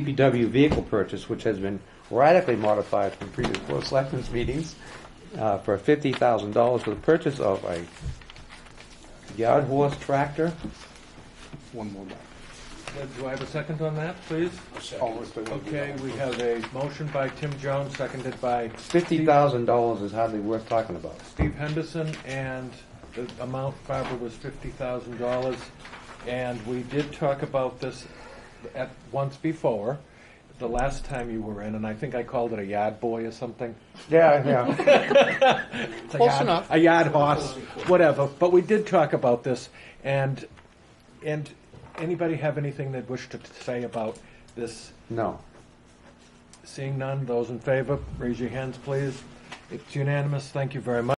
DPW vehicle purchase, which has been radically modified from previous Board of Selectmen's meetings, uh, for fifty thousand dollars for the purchase of a yard horse tractor. One more back. Uh, Do I have a second on that, please? Almost a- Okay, we have a motion by Tim Jones, seconded by Fifty thousand dollars is hardly worth talking about. Steve Henderson, and the amount, Barbara, was fifty thousand dollars. And we did talk about this at, once before, the last time you were in, and I think I called it a yard boy or something. Yeah, yeah. It's a Close yard- enough. A yard horse, whatever, but we did talk about this, and, and anybody have anything they'd wish to say about this? No. Seeing none, those in favor, raise your hands, please. It's unanimous, thank you very much.